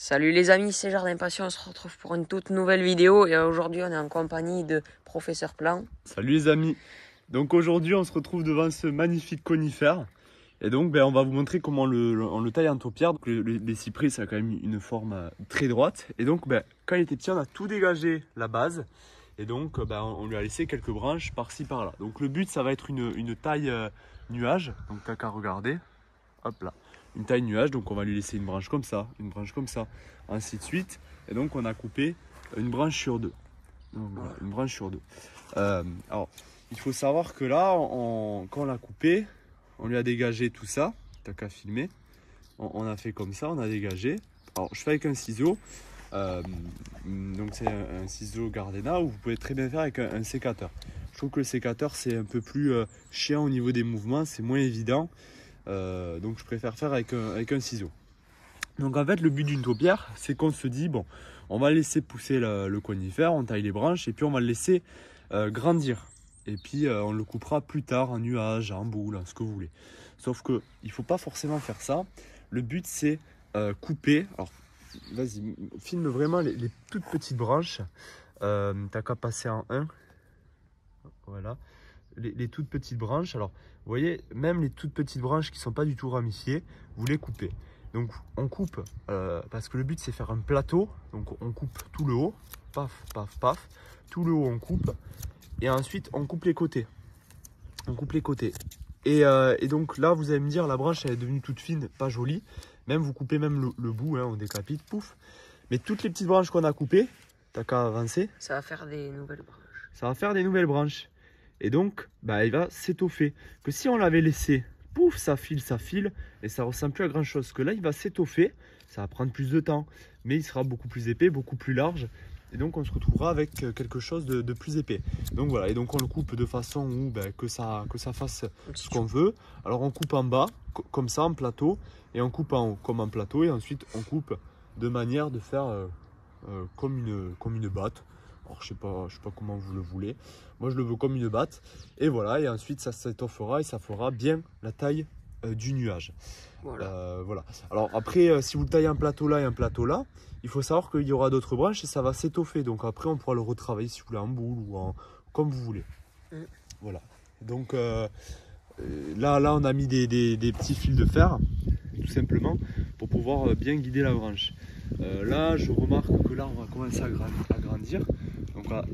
Salut les amis, c'est Jardin Passion, on se retrouve pour une toute nouvelle vidéo et aujourd'hui on est en compagnie de Professeur Plan. Salut les amis, donc aujourd'hui on se retrouve devant ce magnifique conifère. Et donc ben, on va vous montrer comment le, on le taille en taupière. Donc, le, les cyprès ça a quand même une forme euh, très droite. Et donc ben, quand il était petit on a tout dégagé la base. Et donc ben, on lui a laissé quelques branches par-ci par-là. Donc le but ça va être une, une taille euh, nuage, donc t'as qu'à regarder, hop là une taille nuage, donc on va lui laisser une branche comme ça, une branche comme ça, ainsi de suite. Et donc on a coupé une branche sur deux. Une branche sur deux. Euh, alors, il faut savoir que là, on, quand on l'a coupé, on lui a dégagé tout ça. T'as qu'à filmer. On, a fait comme ça, on a dégagé. Alors, je fais avec un ciseau. Euh, donc c'est un, ciseau Gardena ou vous pouvez très bien faire avec un, un sécateur. Je trouve que le sécateur c'est un peu plus euh, chiant au niveau des mouvements, c'est moins évident. Euh, donc je préfère faire avec un, ciseau. Donc en fait le but d'une taupière c'est qu'on se dit bon on va laisser pousser le, conifère, on taille les branches et puis on va le laisser euh, grandir. Et puis euh, on le coupera plus tard en nuage, en boule, ce que vous voulez. Sauf que il faut pas forcément faire ça. Le but c'est couper. Alors vas-y, filme vraiment les, les, toutes petites branches. T'as qu'à passer en 1. Voilà. Les, les, toutes petites branches. Alors, vous voyez, même les toutes petites branches qui ne sont pas du tout ramifiées, vous les coupez. Donc, on coupe, euh, parce que le but, c'est faire un plateau. Donc, on coupe tout le haut, paf, paf, paf. Tout le haut, on coupe. Et ensuite, on coupe les côtés. On coupe les côtés. Et, euh, et donc, là, vous allez me dire, la branche, elle est devenue toute fine, pas jolie. Même, vous coupez même le, le bout, hein, on décapite, pouf. Mais toutes les petites branches qu'on a coupées, t'as qu'à avancer. Ça va faire des nouvelles branches. Ça va faire des nouvelles branches. Et donc, bah, il va s'étoffer. Que si on l'avait laissé, pouf, ça file, ça file, et ça ressemble plus à grand chose. Que là, il va s'étoffer, ça va prendre plus de temps, mais il sera beaucoup plus épais, beaucoup plus large. Et donc, on se retrouvera avec quelque chose de, de plus épais. Donc voilà, et donc on le coupe de façon où bah, que, ça, que ça fasse ce qu'on veut. Alors, on coupe en bas, comme ça, en plateau, et on coupe en haut, comme en plateau, et ensuite on coupe de manière de faire euh, euh, comme, une, comme une batte. Alors, je sais pas, je sais pas comment vous le voulez. Moi, je le veux comme une batte. Et voilà, et ensuite, ça s'étoffera et ça fera bien la taille euh, du nuage. Voilà. Euh, voilà. Alors après, euh, si vous taillez un plateau là et un plateau là, il faut savoir qu'il y aura d'autres branches et ça va s'étoffer. Donc après, on pourra le retravailler si vous voulez en boule ou en comme vous voulez. Mm. Voilà. Donc là, là, on a mis des, des, des, petits fils de fer, tout simplement, pour pouvoir bien guider la branche. là, je remarque que l'arbre va commencer à grandir.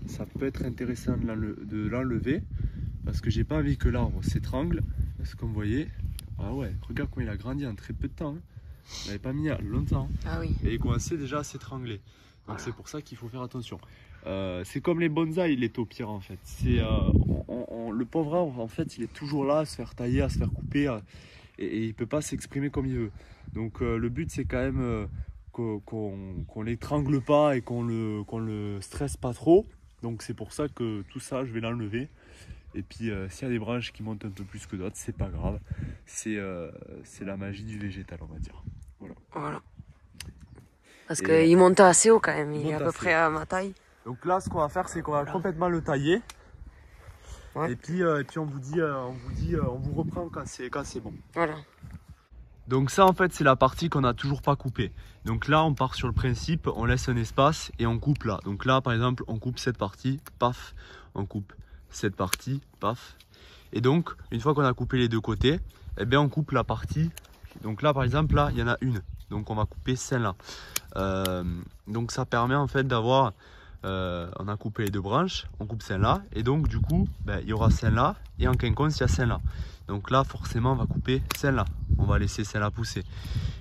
Ça peut être intéressant de l'enlever parce que j'ai pas envie que l'arbre s'étrangle. Parce que comme vous voyez, ah ouais, regarde comment il a grandi en très peu de temps. Hein. On n'avait pas mis longtemps. Ah oui. Et il commençait déjà à s'étrangler. Donc c'est pour ça qu'il faut faire attention. Euh, c'est comme les bonsaïs, les taupières en fait. C'est euh, on, on, le pauvre arbre en fait, il est toujours là à se faire tailler, à se faire couper, et, et, il peut pas s'exprimer comme il veut. Donc euh, le but c'est quand même qu'on qu l'étrangle pas et qu'on le, qu'on le stresse pas trop. Donc c'est pour ça que tout ça, je vais l'enlever. Et puis euh, s'il y a des branches qui montent un peu plus que d'autres, c'est pas grave. C'est euh, la magie du végétal, on va dire. Voilà. voilà. Parce qu'il monte assez haut quand même, il, il est à peu près haut. à ma taille. Donc là, ce qu'on va faire, c'est qu'on va voilà. complètement le tailler. Ouais. Et, puis, euh, et puis on vous dit, on vous dit, on vous reprend quand c'est quand c'est bon. Voilà. Donc ça en fait c'est la partie qu'on n'a toujours pas coupée. Donc là on part sur le principe, on laisse un espace et on coupe là. Donc là par exemple on coupe cette partie, paf, on coupe cette partie, paf. Et donc une fois qu'on a coupé les deux côtés, eh bien on coupe la partie. Donc là par exemple là il y en a une. Donc on va couper celle-là. Euh, donc ça permet en fait d'avoir, euh, on a coupé les deux branches, on coupe celle-là. Et donc du coup ben, il y aura celle-là et en quinconce il y a celle-là. Donc là forcément on va couper celle-là on va laisser celle-là pousser.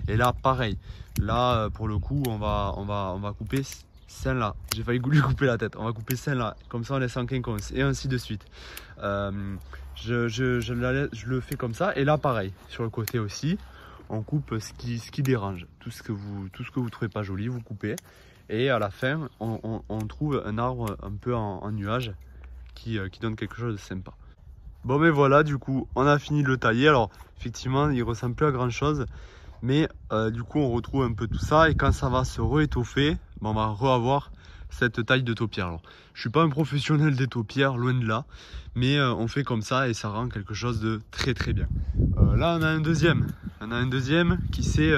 Et là, pareil. Là, pour le coup, on va, on va, on va couper celle-là. J'ai failli lui couper la tête. On va couper celle-là. Comme ça, on laisse en quinconce. Et ainsi de suite. Euh, je, le fais comme ça. Et là, pareil. Sur le côté aussi, on coupe ce qui, ce qui dérange. Tout ce que vous tout trouvez pas joli, vous coupez. Et à la fin, on, trouve un arbre un peu en, nuage qui, qui donne quelque chose de sympa. Bon mais voilà du coup on a fini de le tailler. Alors effectivement il ressemble plus à grand chose mais euh, du coup on retrouve un peu tout ça. Et quand ça va se réétoffer ben, on va re-avoir cette taille de taupière. Alors je suis pas un professionnel des taupières loin de là. Mais euh, on fait comme ça et ça rend quelque chose de très très bien. Euh, là on a un deuxième. On a un deuxième qui s'est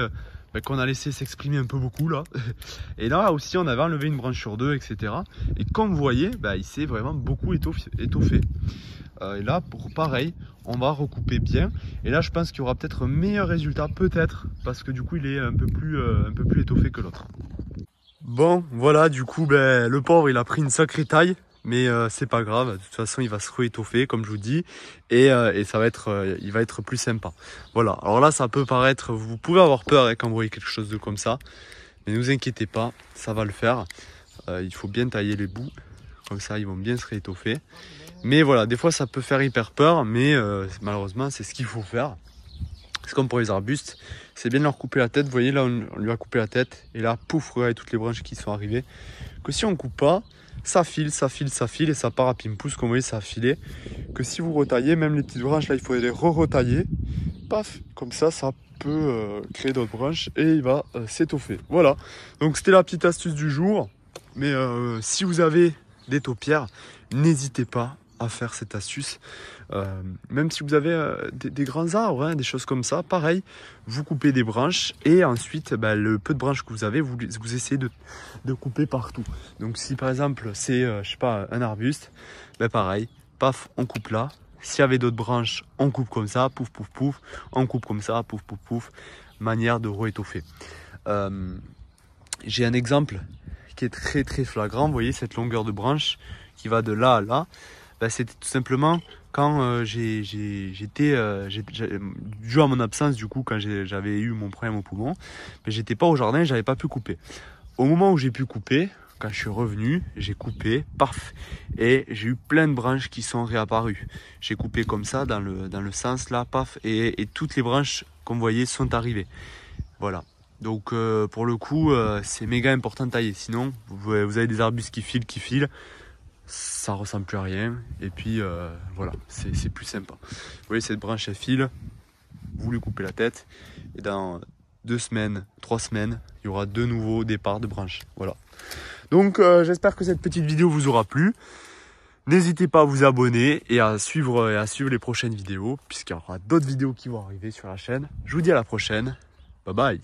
qu'on a laissé s'exprimer un peu beaucoup là. Et là aussi on avait enlevé une branche sur deux, etc. Et comme vous voyez, ben, il s'est vraiment beaucoup étoffé. Euh, et là, pour pareil, on va recouper bien. Et là, je pense qu'il y aura peut-être un meilleur résultat, peut-être, parce que du coup, il est un peu plus, euh, un peu plus étoffé que l'autre. Bon, voilà, du coup, ben, le pauvre, il a pris une sacrée taille. Mais euh, c'est pas grave, de toute façon il va se réétoffer comme je vous dis et, et ça va être, il va être plus sympa. Voilà, alors là ça peut paraître, vous pouvez avoir peur quand vous voyez quelque chose de comme ça, mais ne vous inquiétez pas, ça va le faire. il faut bien tailler les bouts, comme ça ils vont bien se réétoffer. Mais voilà, des fois ça peut faire hyper peur, mais euh, malheureusement c'est ce qu'il faut faire. C'est comme pour les arbustes, c'est bien de leur couper la tête. Vous voyez là, on, lui a coupé la tête, et là, pouf, regardez toutes les branches qui sont arrivées. Que si on coupe pas, ça file, ça file, ça file, et ça part à pim-pouce, comme vous voyez, ça a filé. Que si vous retaillez, même les petites branches là, il faut les re-retailler. Paf, comme ça, ça peut euh, créer d'autres branches, et il va euh, s'étoffer. Voilà, donc c'était la petite astuce du jour. Mais si vous avez des taupières, n'hésitez pas à faire cette astuce. Euh, même si vous avez euh, des, grands arbres, hein, des choses comme ça, pareil, vous coupez des branches et ensuite bah, le peu de branches que vous avez, vous, vous essayez de, couper partout. Donc si par exemple c'est, euh, je sais pas, un arbuste, bah, pareil, paf, on coupe là. S'il y avait d'autres branches, on coupe comme ça, pouf, pouf, pouf, on coupe comme ça, pouf, pouf, pouf, manière de réétoffer. J'ai un exemple qui est très très flagrant, voyez cette longueur de branche qui va de là à là. Bah, c'était tout simplement quand euh, j'étais euh, dû à mon absence du coup quand j'avais eu mon problème au poumon, mais j'étais pas au jardin, j'avais pas pu couper. Au moment où j'ai pu couper, quand je suis revenu, j'ai coupé, paf, et j'ai eu plein de branches qui sont réapparues. J'ai coupé comme ça dans le, sens là, paf, et, toutes les branches, vous voyez, sont arrivées. Voilà. Donc euh, pour le coup, c'est méga important de tailler. Sinon, vous, vous avez des arbustes qui filent, qui filent ça ressemble plus à rien. Et puis euh, voilà, c'est plus sympa. Vous voyez cette branche à fil, vous lui coupez la tête et dans deux semaines, trois semaines, il y aura de nouveaux départs de branches. Voilà. Donc euh, j'espère que cette petite vidéo vous aura plu. N'hésitez pas à vous abonner et à suivre, et à suivre les prochaines vidéos puisqu'il y aura d'autres vidéos qui vont arriver sur la chaîne. Je vous dis à la prochaine. Bye bye.